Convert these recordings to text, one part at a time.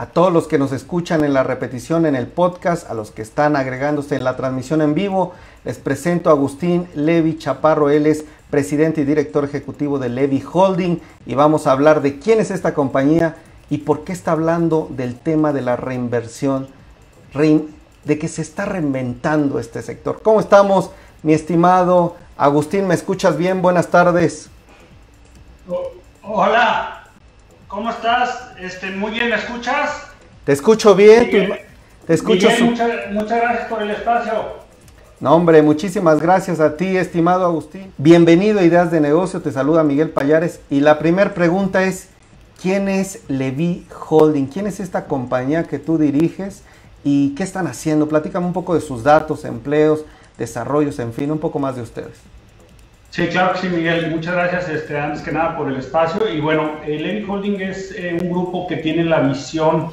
a todos los que nos escuchan en la repetición en el podcast, a los que están agregándose en la transmisión en vivo, les presento a Agustín Levi Chaparro, él es presidente y director ejecutivo de Levi Holding y vamos a hablar de quién es esta compañía y por qué está hablando del tema de la reinversión, de que se está reinventando este sector. ¿Cómo estamos, mi estimado Agustín? ¿Me escuchas bien? Buenas tardes. Hola, ¿Cómo estás? Este, muy bien, ¿me escuchas? Te escucho bien. te escucho. muchas, muchas gracias por el espacio. No, hombre, muchísimas gracias a ti, estimado Agustín. Bienvenido a Ideas de Negocio, te saluda Miguel Payares. Y la primera pregunta es, ¿quién es Levi Holding? ¿Quién es esta compañía que tú diriges y qué están haciendo? Platícame un poco de sus datos, empleos, desarrollos, en fin, un poco más de ustedes. Sí, claro que sí, Miguel. Muchas gracias, este, antes que nada, por el espacio. Y bueno, el Holding es eh, un grupo que tiene la visión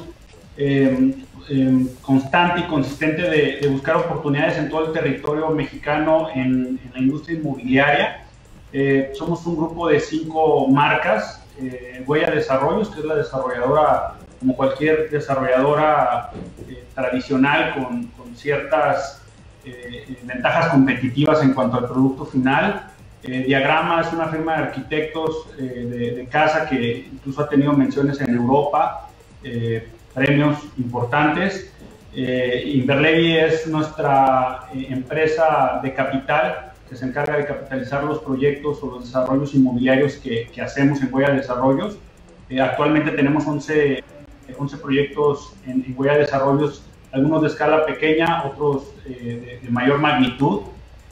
em, em, constante y consistente de, buscar oportunidades en todo el territorio mexicano en, la industria inmobiliaria. Eh, somos un grupo de cinco marcas. Eh, Huella Desarrollos, que es la desarrolladora, como cualquier desarrolladora tradicional, con, con ciertas ventajas competitivas en cuanto al producto final. Eh, Diagrama es una firma de arquitectos eh, de, casa que incluso ha tenido menciones en Europa, eh, premios importantes. Inverlevi es nuestra empresa de capital que se encarga de capitalizar los proyectos o los desarrollos inmobiliarios que, hacemos en Huella Desarrollos. actualmente tenemos 11, 11 proyectos en, en, Huella Desarrollos, algunos de escala pequeña, otros de mayor magnitud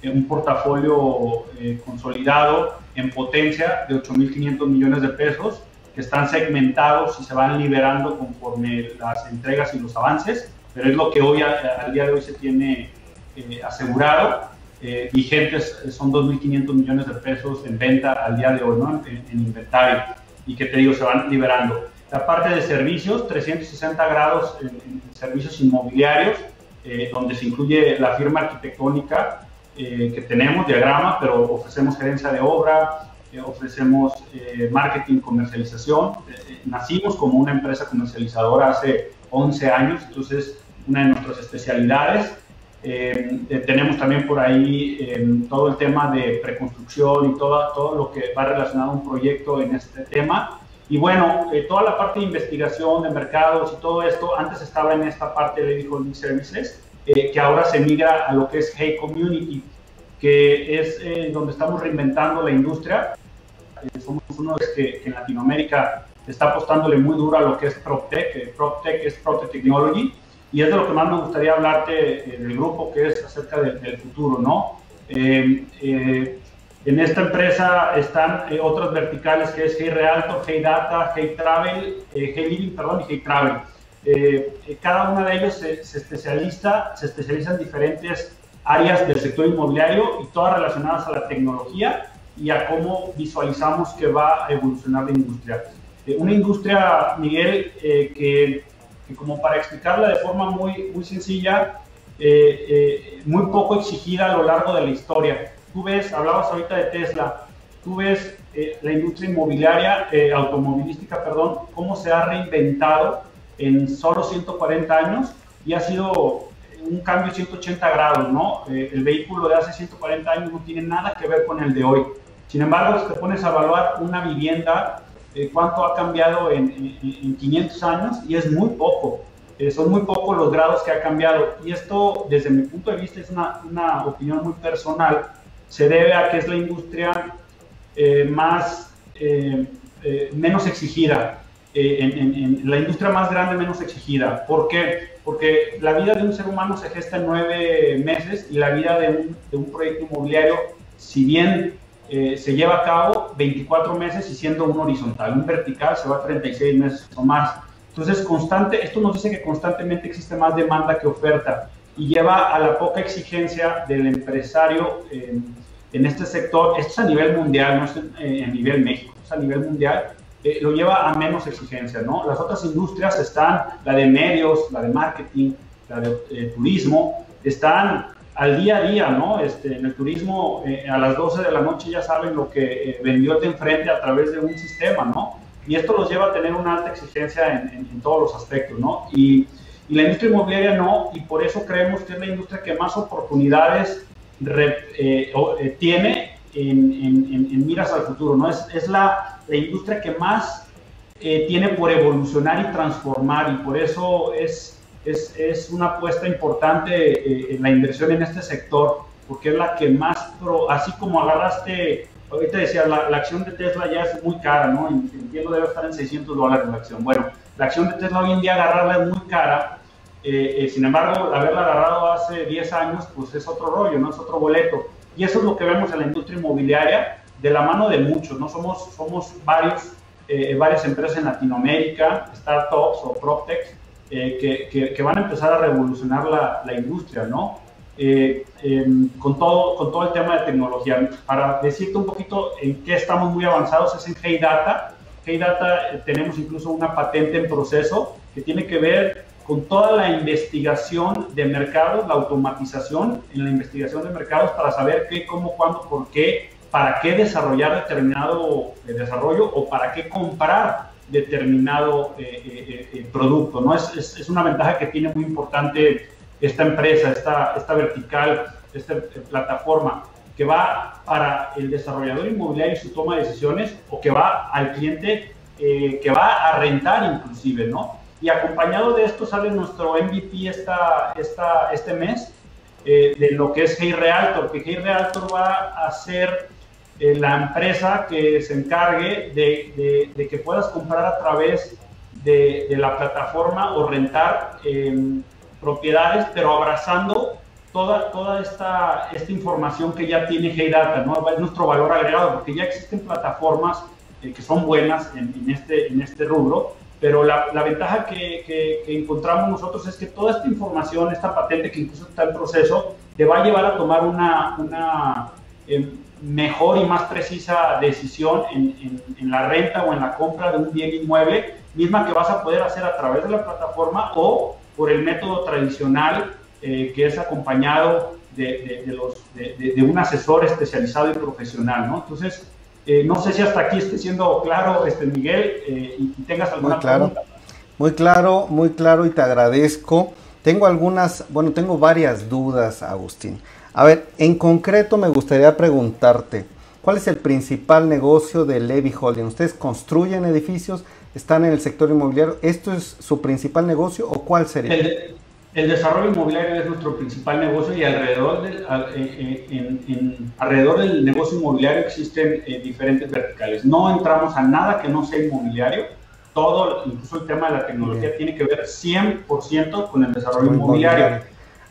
un portafolio eh, consolidado en potencia de 8.500 millones de pesos que están segmentados y se van liberando conforme las entregas y los avances, pero es lo que hoy, al día de hoy, se tiene eh, asegurado. Eh, vigentes son 2.500 millones de pesos en venta al día de hoy, ¿no? en, inventario, y que te digo, se van liberando. La parte de servicios, 360 grados en, servicios inmobiliarios, donde se incluye la firma arquitectónica, eh, que tenemos, diagrama, pero ofrecemos gerencia de obra, eh, ofrecemos eh, marketing, comercialización. nacimos como una empresa comercializadora hace 11 años, entonces una de nuestras especialidades. tenemos también por ahí todo el tema de preconstrucción y todo, todo lo que va relacionado a un proyecto en este tema. Y bueno, toda la parte de investigación de mercados y todo esto, antes estaba en esta parte de Lady Holding Services, eh, que ahora se migra a lo que es Hey Community, que es eh, donde estamos reinventando la industria. Eh, somos uno de que, que, en Latinoamérica está apostándole muy duro a lo que es PropTech. PropTech es PropTech Technology y es de lo que más me gustaría hablarte del grupo, que es acerca del futuro, ¿no? en esta empresa están otras verticales que es Hey Realtor, Hey Data, Hey Travel, Hey Living, perdón, y Hey Travel. Eh, eh, cada una de ellos se, especializa, se especializa en diferentes áreas del sector inmobiliario y todas relacionadas a la tecnología y a cómo visualizamos que va a evolucionar la industria. Eh, una industria, Miguel, que, como para explicarla de forma muy, muy sencilla, muy poco exigida a lo largo de la historia. Tú ves, hablabas ahorita de Tesla, tú ves la industria inmobiliaria, automovilística, perdón, cómo se ha reinventado en solo 140 años y ha sido un cambio 180 grados, ¿no? Eh, el vehículo de hace 140 años no tiene nada que ver con el de hoy. Sin embargo, si te pones a evaluar una vivienda, eh, cuánto ha cambiado en, 500 años y es muy poco. Eh, son muy pocos los grados que ha cambiado. Y esto, desde mi punto de vista, es una, una opinión muy personal. Se debe a que es la industria más, menos exigida. Eh, en, la industria más grande menos exigida. ¿Por qué? Porque la vida de un ser humano se gesta en nueve meses y la vida de un, de un proyecto inmobiliario, si bien eh, se lleva a cabo 24 meses y siendo un horizontal, un vertical se va a 36 meses o más. Entonces, constante, esto nos dice que constantemente existe más demanda que oferta y lleva a la poca exigencia del empresario en este sector. Esto es a nivel mundial, no es a nivel México, es a nivel mundial eh, lo lleva a menos exigencias, ¿no? Las otras industrias están, la de medios, la de marketing, la de eh, turismo, están al día a día, ¿no? Este, en el turismo, eh, a las 12 de la noche ya saben lo que vendió de enfrente a través de un sistema, ¿no? y esto los lleva a tener una alta exigencia en, todos los aspectos, ¿no? Y, la industria inmobiliaria no, y por eso creemos que es la industria que más oportunidades tiene en, miras al futuro, ¿no? Es, es la, la, industria que más eh, tiene por evolucionar y transformar, y por eso es, es, es una apuesta importante en la inversión en este sector, porque es la que más, pro, así como agarraste ahorita decía, la, acción de Tesla ya es muy cara, ¿no? Entiendo debe estar en 600 dólares la acción. Bueno, la acción de Tesla hoy en día agarrarla es muy cara. Eh, eh, sin embargo, haberla agarrado hace 10 años, pues es otro rollo, ¿no? Es otro boleto. Y eso es lo que vemos en la industria inmobiliaria de la mano de muchos, ¿no? Somos, somos varios, eh, varias empresas en Latinoamérica, startups o proptechs, que, que, que, van a empezar a revolucionar la, la industria, ¿no? Eh, con, todo, con todo el tema de tecnología. Para decirte un poquito en qué estamos muy avanzados es en Hey Data. Hey Data eh, tenemos incluso una patente en proceso que tiene que ver con toda la investigación de mercados, la automatización en la investigación de mercados para saber qué, cómo, cuándo, por qué, para qué desarrollar determinado eh, desarrollo o para qué comprar determinado producto. ¿no? Es, es, una ventaja que tiene muy importante esta empresa, esta, esta vertical, esta plataforma que va para el desarrollador inmobiliario y su toma de decisiones o que va al cliente eh, que va a rentar inclusive, ¿no? Y acompañado de esto sale nuestro MVP esta, esta, este mes eh, de lo que es Hey Realtor, que Hey Realtor va a ser eh, la empresa que se encargue de, de, que puedas comprar a través de, de la plataforma o rentar propiedades, pero abrazando toda, toda esta, esta información que ya tiene Heydata, ¿no? Es nuestro valor agregado, porque ya existen plataformas eh, que son buenas en, este, en este rubro, pero la, la ventaja que, que, encontramos nosotros es que toda esta información, esta patente que incluso está en proceso, te va a llevar a tomar una, una eh, mejor y más precisa decisión en, en, en, la renta o en la compra de un bien inmueble, misma que vas a poder hacer a través de la plataforma o por el método tradicional eh, que es acompañado de, los, de, un asesor especializado y profesional, ¿no? Entonces, eh, no sé si hasta aquí esté siendo claro, este Miguel, eh, y, tengas alguna muy claro, pregunta. Muy claro, muy claro y te agradezco. Tengo algunas, bueno, tengo varias dudas, Agustín. A ver, en concreto me gustaría preguntarte, ¿cuál es el principal negocio de Levy Holding? ¿Ustedes construyen edificios? están en el sector inmobiliario. ¿Esto es su principal negocio o cuál sería? El, desarrollo inmobiliario es nuestro principal negocio y alrededor del, eh, eh, en, alrededor del negocio inmobiliario existen eh, diferentes verticales. No entramos a nada que no sea inmobiliario. Todo, incluso el tema de la tecnología, tiene que ver 100% con el desarrollo inmobiliario.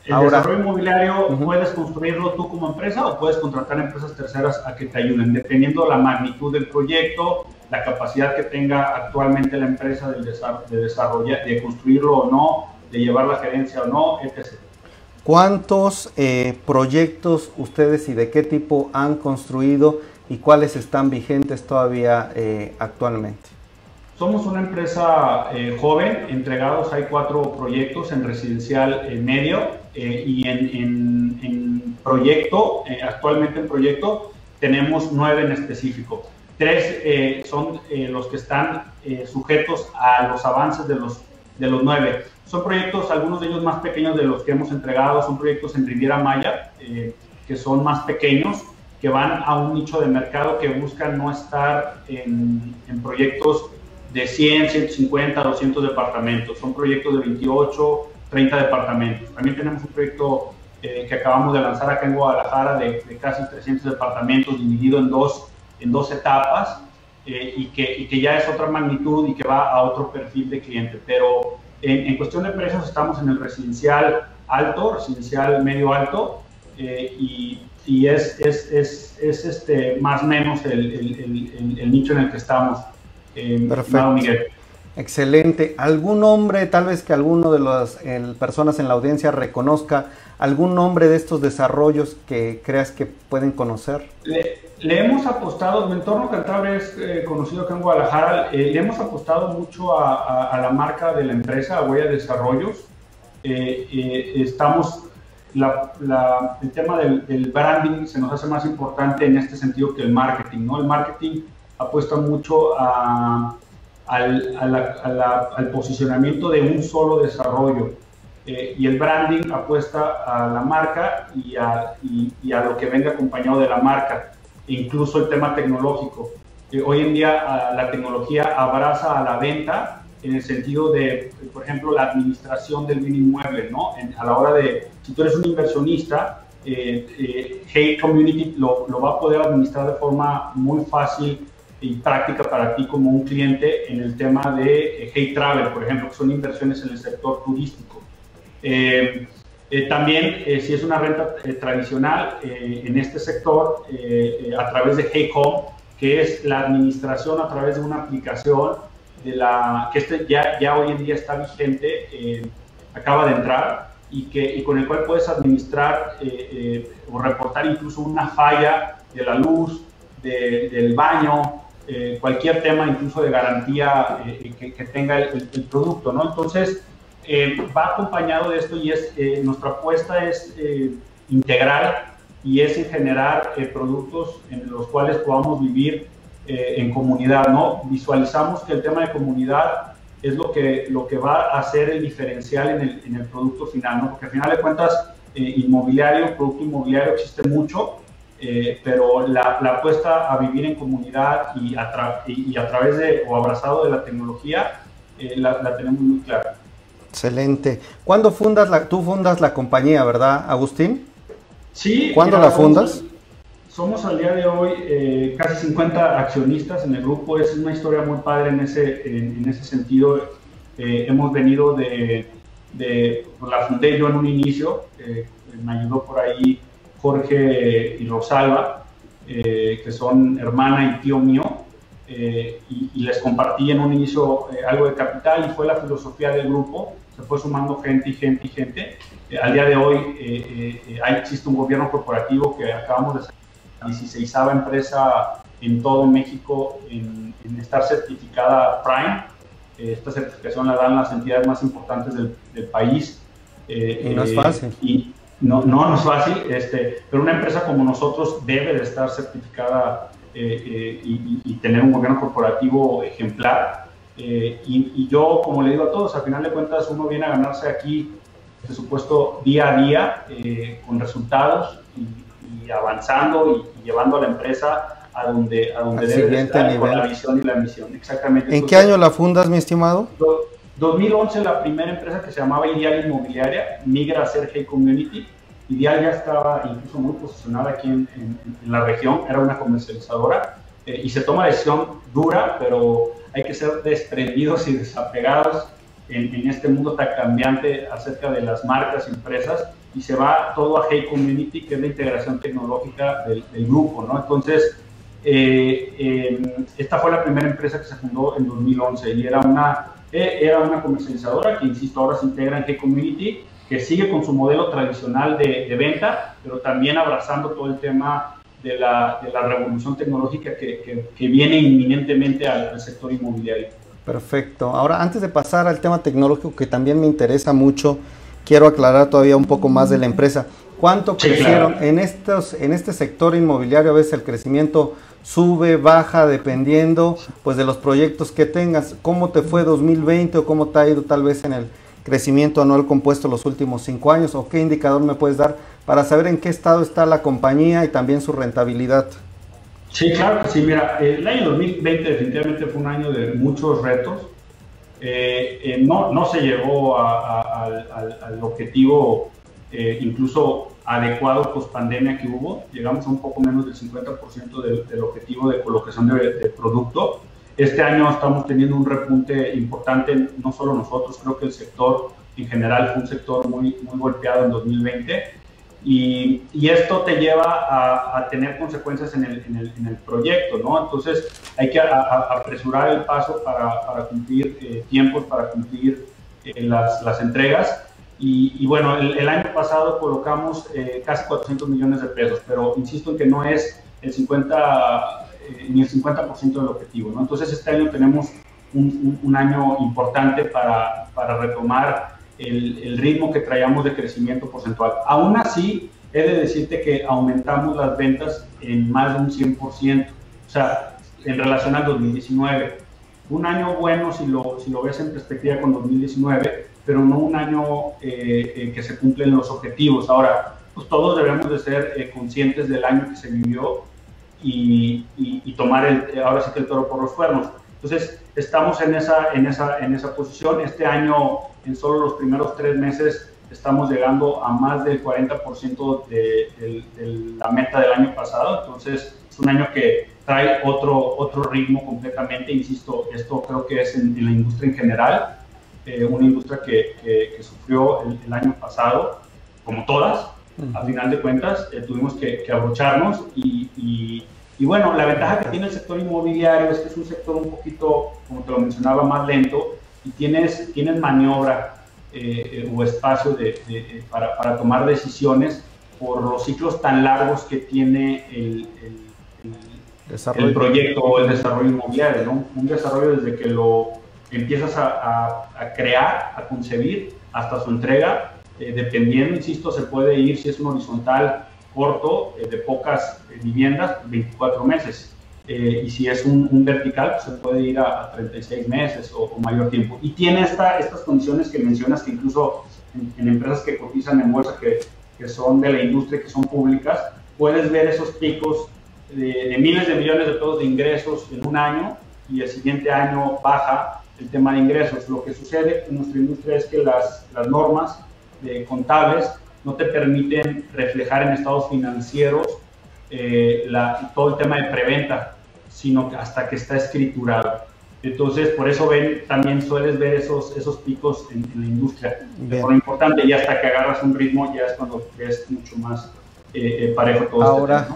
El desarrollo inmobiliario puedes construirlo tú como empresa o puedes contratar empresas terceras a que te ayuden, dependiendo de la magnitud del proyecto, la capacidad que tenga actualmente la empresa de, desarrollar, de construirlo o no, de llevar la gerencia o no, etc. ¿Cuántos eh, proyectos ustedes y de qué tipo han construido y cuáles están vigentes todavía eh, actualmente? Somos una empresa eh, joven, entregados hay cuatro proyectos en residencial medio y en, en, en proyecto, actualmente en proyecto tenemos nueve en específico. Tres eh, son eh, los que están eh, sujetos a los avances de los, de los nueve. Son proyectos, algunos de ellos más pequeños de los que hemos entregado, son proyectos en Riviera Maya, que son más pequeños, que van a un nicho de mercado que buscan no estar en, en proyectos de 100, 150, 200 departamentos. Son proyectos de 28, 30 departamentos. También tenemos un proyecto que acabamos de lanzar acá en Guadalajara de, de casi 300 departamentos dividido en dos en dos etapas eh, y, que, y, que, ya es otra magnitud y que va a otro perfil de cliente. Pero en, en cuestión de precios estamos en el residencial alto, residencial medio alto eh, y, y, es, es, es, es, este, más o menos el, el, el, nicho en el que estamos. Eh, Perfecto. Miguel. Excelente. ¿Algún nombre, tal vez que alguno de las personas en la audiencia reconozca, algún nombre de estos desarrollos que creas que pueden conocer? Le, hemos apostado, mi entorno Cantabria es eh, conocido acá en Guadalajara, eh, le hemos apostado mucho a, a, la marca de la empresa, a Huella Desarrollos. Eh, estamos, la, la, el tema del, del, branding se nos hace más importante en este sentido que el marketing, ¿no? El marketing apuesta mucho a al, al posicionamiento de un solo desarrollo. Eh, y el branding apuesta a la marca y a, y, a, lo que venga acompañado de la marca, incluso el tema tecnológico. Eh, hoy en día la tecnología abraza a la venta en el sentido de, por ejemplo, la administración del bien inmueble, ¿no? a la hora de, si tú eres un inversionista, eh, Hey Community lo, va a poder administrar de forma muy fácil y práctica para ti como un cliente en el tema de Hey Travel, por ejemplo, que son inversiones en el sector turístico. Eh, eh, también, eh, si es una renta tradicional en este sector, a través de Heycom, que es la administración a través de una aplicación de la, que este ya, ya hoy en día está vigente, acaba de entrar, y, que, y con el cual puedes administrar o reportar incluso una falla de la luz, del baño, cualquier tema incluso de garantía que, tenga el, el, producto, ¿no? Entonces, eh, va acompañado de esto y es eh, nuestra apuesta es eh, integral y es en generar productos en los cuales podamos vivir en comunidad, ¿no? Visualizamos que el tema de comunidad es lo que, lo que va a hacer el diferencial en el, en el producto final, ¿no? Porque al final de cuentas, inmobiliario, producto inmobiliario existe mucho, pero la, la, apuesta a vivir en comunidad y a, y a través de o abrazado de la tecnología la, la tenemos muy clara. Excelente. ¿Cuándo fundas la, tú fundas la compañía, verdad, Agustín? Sí. ¿Cuándo la fundas? Somos al día de hoy eh, casi 50 accionistas en el grupo. Es una historia muy padre en ese, en, ese sentido. Eh, hemos venido de, de, pues, la fundé yo en un inicio. Eh, me ayudó por ahí Jorge y Rosalba, que son hermana y tío mío. Y, y, les compartí en un inicio algo de capital y fue la filosofía del grupo se fue sumando gente y gente y gente. Eh, al día de hoy eh, eh, existe un gobierno corporativo que acabamos de ser la 16 empresa en todo México en, estar certificada Prime. esta certificación la dan las entidades más importantes del, país. y no es fácil. Y no, no, no es fácil, este, pero una empresa como nosotros debe de estar certificada y, y tener un gobierno corporativo ejemplar eh, y, yo, como le digo a todos, al final de cuentas uno viene a ganarse aquí, por supuesto, día a día, eh, con resultados y, avanzando y, llevando a la empresa a donde, a donde debe estar con la visión y la misión. Exactamente. ¿En qué año la fundas, mi estimado? 2011 la primera empresa que se llamaba Ideal Inmobiliaria migra a ser Hey Community. Ideal ya estaba incluso muy posicionada aquí en, la región, era una comercializadora eh, y se toma decisión dura, pero hay que ser desprendidos y desapegados en, este mundo tan cambiante acerca de las marcas, empresas, y se va todo a Hey Community, que es la integración tecnológica del, grupo, ¿no? Entonces, eh, em, esta fue la primera empresa que se fundó en 2011 y era una, eh, era una comercializadora que, insisto, ahora se integra en Hey Community, que sigue con su modelo tradicional de, de venta, pero también abrazando todo el tema de la, de la revolución tecnológica que, que, viene inminentemente al, sector inmobiliario. Perfecto. Ahora, antes de pasar al tema tecnológico que también me interesa mucho, quiero aclarar todavía un poco más de la empresa. ¿Cuánto crecieron en, estos, en este sector inmobiliario? A veces el crecimiento sube, baja, dependiendo pues de los proyectos que tengas. ¿Cómo te fue 2020 o cómo te ha ido tal vez en el crecimiento anual compuesto los últimos cinco años? ¿O qué indicador me puedes dar para saber en qué estado está la compañía y también su rentabilidad. Sí, claro que sí. Mira, el año 2020 definitivamente fue un año de muchos retos. Eh, eh, no, no se llegó al, objetivo eh, incluso adecuado post pandemia que hubo. Llegamos a un poco menos del 50% del, objetivo de colocación de, producto. Este año estamos teniendo un repunte importante, no solo nosotros, creo que el sector en general fue un sector muy, muy golpeado en 2020 y, esto te lleva a, tener consecuencias en el, en, el, en el, proyecto, ¿no? Entonces hay que apresurar el paso para, para cumplir eh, tiempos, para cumplir eh, las, las, entregas. Y, bueno, el, año pasado colocamos eh, casi 400 millones de pesos, pero insisto en que no es el 50, ni el 50% del objetivo, ¿no? Entonces este año tenemos un, año importante para, para retomar el, ritmo que traíamos de crecimiento porcentual. Aún así, he de decirte que aumentamos las ventas en más de un 100%, o sea, en relación al 2019. un año bueno si lo, si lo ves en perspectiva con 2019, pero no un año eh, que se cumplen los objetivos. Ahora, pues todos debemos de ser conscientes del año que se vivió y, y, tomar el, ahora sí que el toro por los cuernos. Entonces, estamos en esa, en, esa, en esa posición. Este año, en solo los primeros tres meses, estamos llegando a más del 40% de, de, la meta del año pasado. Entonces, es un año que trae otro, otro ritmo completamente. Insisto, esto creo que es en, la industria en general, eh, una industria que, que, sufrió el, año pasado, como todas. A final de cuentas, eh, tuvimos que, abrocharnos y, y, y, bueno, la ventaja que tiene el sector inmobiliario es que es un sector un poquito, como te lo mencionaba, más lento y tienes, tienes maniobra eh, o espacio de, para, para, tomar decisiones por los ciclos tan largos que tiene el, el, el proyecto o el desarrollo inmobiliario. ¿no? Un desarrollo desde que lo empiezas a, a, crear, a concebir, hasta su entrega, eh, dependiendo, insisto, se puede ir si es un horizontal corto, eh, de pocas viviendas, 24 meses. Eh, y si es un, vertical, pues se puede ir a, 36 meses o, mayor tiempo. Y tiene esta, estas condiciones que mencionas que incluso en, empresas que cotizan en bolsa, que, que, son de la industria, que son públicas, puedes ver esos picos de, miles de millones de pesos de ingresos en un año y el siguiente año baja el tema de ingresos. Lo que sucede en nuestra industria es que las, las normas de contables no te permiten reflejar en estados financieros eh, la, todo el tema de preventa, sino que hasta que está escriturado. Entonces, por eso ven, también sueles ver esos, esos picos en, la industria. Lo importante, y hasta que agarras un ritmo, ya es cuando ves mucho más eh, eh, parejo todo este Ahora,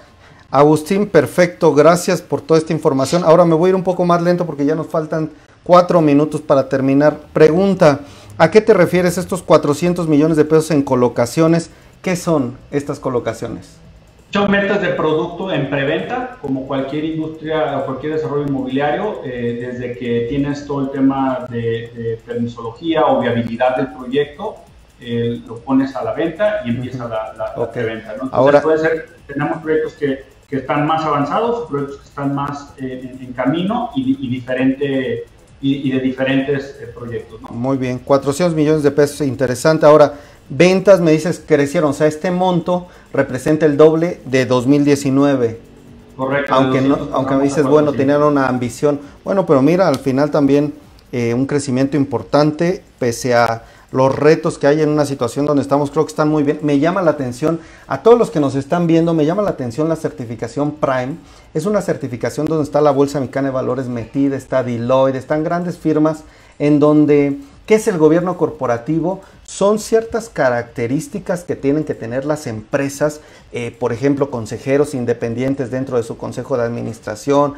Agustín, perfecto, gracias por toda esta información. Ahora me voy a ir un poco más lento porque ya nos faltan cuatro minutos para terminar. Pregunta, ¿a qué te refieres estos 400 millones de pesos en colocaciones? ¿Qué son estas colocaciones? Son metas de producto en preventa, como cualquier industria o cualquier desarrollo inmobiliario, eh, desde que tienes todo el tema de, permisología o viabilidad del proyecto, eh, lo pones a la venta y empieza la, preventa. ¿no? Ahora, puede ser, tenemos proyectos que, que, están más avanzados, proyectos que están más eh, en, camino y, y diferente y, de diferentes proyectos. ¿no? Muy bien, 400 millones de pesos, interesante. Ahora, Ventas, me dices, crecieron. O sea, este monto representa el doble de 2019. Correcto. Aunque, no, aunque me dices, bueno, tenían una ambición. Bueno, pero mira, al final también eh, un crecimiento importante, pese a los retos que hay en una situación donde estamos, creo que están muy bien. Me llama la atención, a todos los que nos están viendo, me llama la atención la certificación Prime. Es una certificación donde está la Bolsa Mexicana de Valores metida, está Deloitte, están grandes firmas en donde ¿Qué es el gobierno corporativo? Son ciertas características que tienen que tener las empresas, eh, por ejemplo, consejeros independientes dentro de su consejo de administración,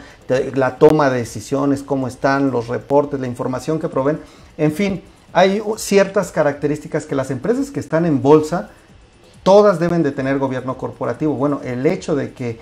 la toma de decisiones, cómo están los reportes, la información que proveen. En fin, hay ciertas características que las empresas que están en bolsa, todas deben de tener gobierno corporativo. Bueno, el hecho de que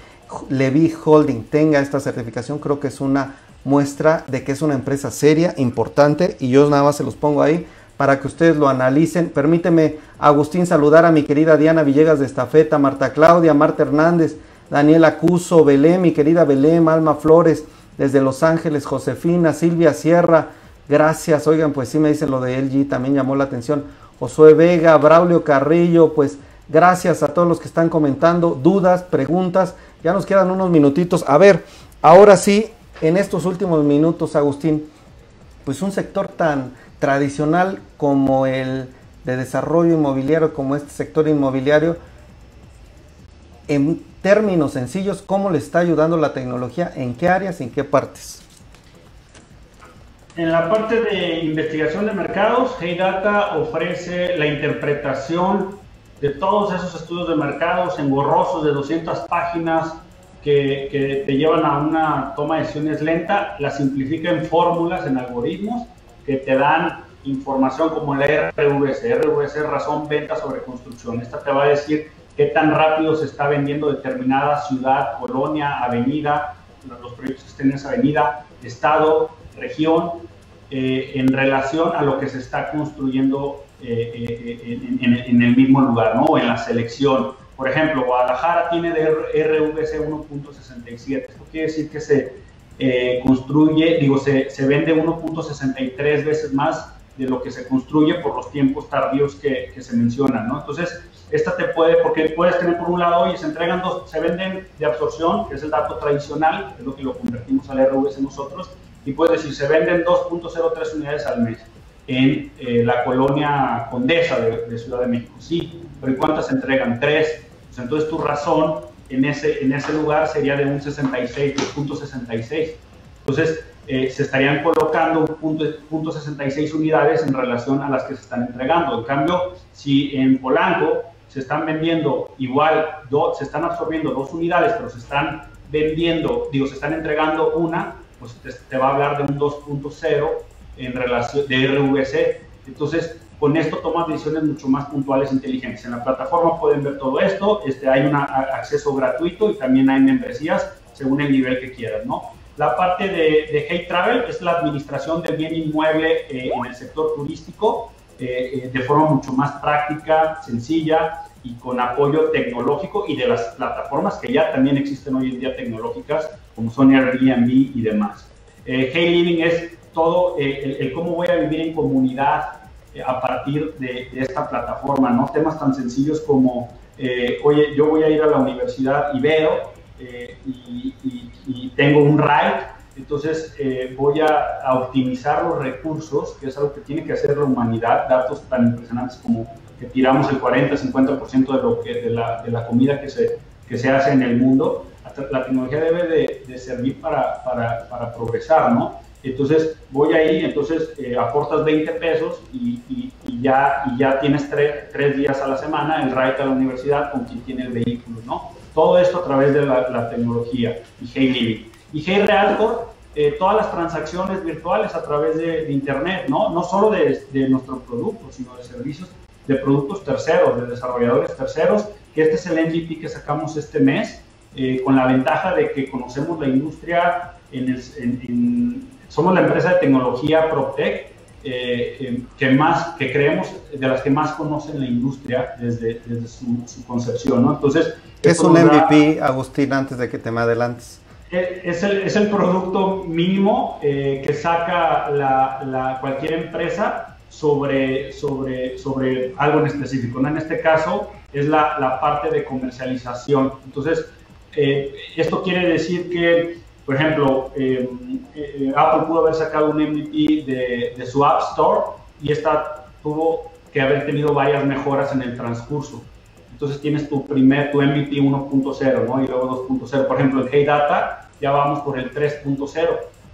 Levy Holding tenga esta certificación creo que es una muestra de que es una empresa seria, importante, y yo nada más se los pongo ahí para que ustedes lo analicen. Permíteme, Agustín, saludar a mi querida Diana Villegas de Estafeta, Marta Claudia, Marta Hernández, Daniela Cuso, Belén, mi querida Belén, Alma Flores, desde Los Ángeles, Josefina, Silvia Sierra, gracias. Oigan, pues sí me dicen lo de LG, también llamó la atención. Josué Vega, Braulio Carrillo, pues gracias a todos los que están comentando, dudas, preguntas. Ya nos quedan unos minutitos. A ver, ahora sí, en estos últimos minutos, Agustín, pues un sector tan tradicional como el de desarrollo inmobiliario, como este sector inmobiliario, en términos sencillos, ¿cómo le está ayudando la tecnología? ¿En qué áreas? ¿En qué partes? En la parte de investigación de mercados, Hey Data ofrece la interpretación de todos esos estudios de mercados engorrosos de 200 páginas que, te llevan a una toma de decisiones lenta, la simplifica en fórmulas, en algoritmos que te dan información como la RVC. RVC razón venta sobre construcción. Esta te va a decir qué tan rápido se está vendiendo determinada ciudad, colonia, avenida, los proyectos que estén en esa avenida, estado, región, eh, en relación a lo que se está construyendo eh, eh, en, en, el mismo lugar, ¿no? En la selección. Por ejemplo, Guadalajara tiene de RVC 1.67. Esto quiere decir que se, construye, digo, se, se vende 1.63 veces más de lo que se construye por los tiempos tardíos que, que, se mencionan, ¿no? Entonces, esta te puede, porque puedes tener por un lado, y se entregan dos, se venden de absorción, que es el dato tradicional, es lo que lo convertimos al RVS nosotros, y puedes decir, se venden 2.03 unidades al mes en eh, la colonia Condesa de, Ciudad de México. Sí, pero ¿y cuántas entregan? Tres. Pues entonces tu razón en ese, en ese lugar sería de un 66, 2.66. Entonces, eh, se estarían colocando un punto, 66 unidades en relación a las que se están entregando. En cambio, si en Polanco se están vendiendo igual, se están absorbiendo dos unidades, pero se están vendiendo, digo, se están entregando una, pues te, va a hablar de un 2.0 en relación de RVC. Entonces, con esto tomas decisiones mucho más puntuales e inteligentes. En la plataforma pueden ver todo esto, este, hay un acceso gratuito y también hay membresías según el nivel que quieras, ¿no? La parte de, de Travel es la administración del bien inmueble eh, en el sector turístico eh, eh, de forma mucho más práctica, sencilla y con apoyo tecnológico y de las plataformas que ya también existen hoy en día tecnológicas como son Airbnb y demás. hey Living es todo el, cómo voy a vivir en comunidad a partir de, esta plataforma, ¿no? Temas tan sencillos como, oye, yo voy a ir a la universidad y veo y, y tengo un RAID, entonces eh, voy a, optimizar los recursos, que es algo que tiene que hacer la humanidad, datos tan impresionantes como que tiramos el 40-50% de, lo que, de, la, de la comida que se, que se hace en el mundo. La tecnología debe de, de servir para, para, para, progresar, ¿no? Entonces voy ahí, entonces eh, aportas 20 pesos y, y, y, ya, y ya tienes tres días a la semana el ride a la universidad con quien tiene el vehículo, ¿no? Todo esto a través de la, tecnología y Hey Living. Y Hey Realtor, eh, todas las transacciones virtuales a través de, Internet, ¿no? No solo de, de nuestro producto, sino de servicios de productos terceros, de desarrolladores terceros, que este es el MVP que sacamos este mes, eh, con la ventaja de que conocemos la industria, en en, somos la empresa de tecnología PropTech eh, que más, que creemos de las que más conocen la industria desde, desde su, concepción, ¿no? Entonces... es un MVP, Agustín, antes de que te me adelantes? Eh, es el, es el producto mínimo eh, que saca la, la, cualquier empresa sobre, sobre, sobre algo en específico. ¿no? En este caso es la, la parte de comercialización. Entonces, esto quiere decir que por ejemplo, eh, eh, Apple pudo haber sacado un MVP de, su App Store y esta tuvo que haber tenido varias mejoras en el transcurso. Entonces tienes tu primer, tu MVP 1.0, ¿no? Y luego 2.0. Por ejemplo, en Hey Data ya vamos por el 3.0.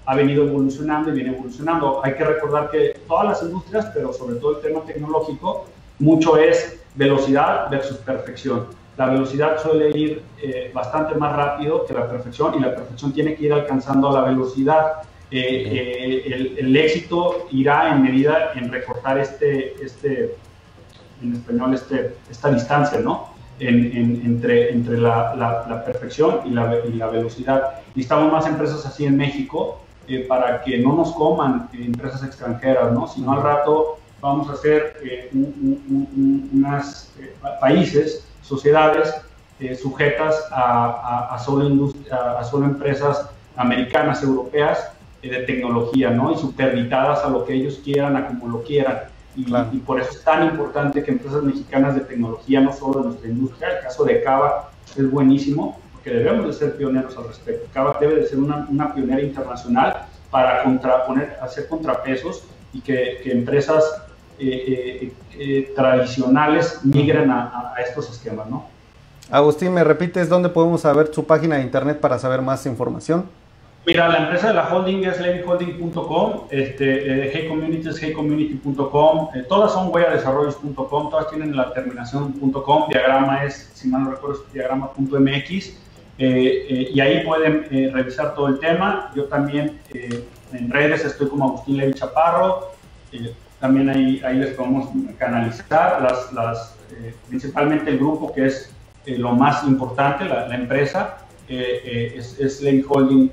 Ha venido evolucionando y viene evolucionando. Hay que recordar que todas las industrias, pero sobre todo el tema tecnológico, mucho es velocidad versus perfección la velocidad suele ir eh, bastante más rápido que la perfección y la perfección tiene que ir alcanzando la velocidad. Eh, eh, el, éxito irá en medida en recortar este, este en español, este, esta distancia, ¿no? entre, entre la, la, perfección y la, y la velocidad. Necesitamos más empresas así en México para que no nos coman empresas extranjeras, ¿no? Sino al rato vamos a hacer unos países sociedades eh, sujetas a, a, solo a, solo empresas americanas, europeas eh, de tecnología, ¿no? Y superditadas a lo que ellos quieran, a como lo quieran. Y, y, por eso es tan importante que empresas mexicanas de tecnología, no solo de nuestra industria, el caso de Cava es buenísimo, porque debemos de ser pioneros al respecto. Cava debe de ser una, una pionera internacional para contraponer, hacer contrapesos y que, que empresas eh, eh, eh, tradicionales migren a, estos esquemas, ¿no? Agustín, ¿me repites dónde podemos saber su página de internet para saber más información? Mira, la empresa de la holding es levyholding.com, este, Hey Community es heycommunity.com, todas son huelladesarrollos.com, todas tienen la terminación.com, diagrama es, si mal no recuerdo, es diagrama.mx, y ahí pueden revisar todo el tema. Yo también en redes estoy como Agustín Levy Chaparro, también ahí, ahí les podemos canalizar, las, las, eh, principalmente el grupo que es eh, lo más importante, la, empresa, eh, es, es Holding,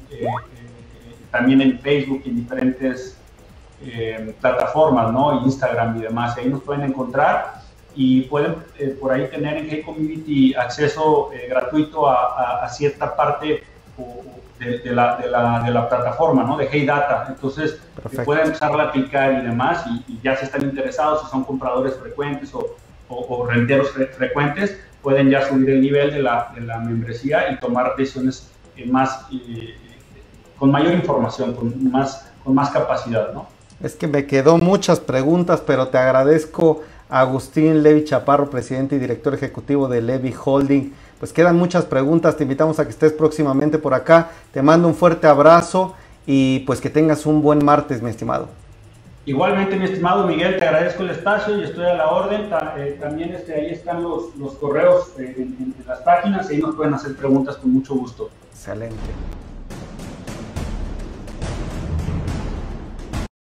también en Facebook y en diferentes plataformas, ¿no? Instagram y demás, ahí nos pueden encontrar y pueden por ahí tener en Hey Community acceso gratuito a, a, cierta parte de, la, de, la, de, la, plataforma, ¿no? De Hey Data. Entonces, pueden empezar a aplicar y demás, y, ya si están interesados, si son compradores frecuentes o, o, renteros frecuentes, pueden ya subir el nivel de la, de la membresía y tomar decisiones eh, más, eh, con mayor información, con más, con más capacidad, ¿no? Es que me quedó muchas preguntas, pero te agradezco, Agustín Levi Chaparro, presidente y director ejecutivo de Levi Holding pues quedan muchas preguntas, te invitamos a que estés próximamente por acá, te mando un fuerte abrazo y pues que tengas un buen martes, mi estimado. Igualmente, mi estimado Miguel, te agradezco el espacio y estoy a la orden. Eh, también este, ahí están los, los correos eh, en, en, las páginas y ahí nos pueden hacer preguntas con mucho gusto. Excelente.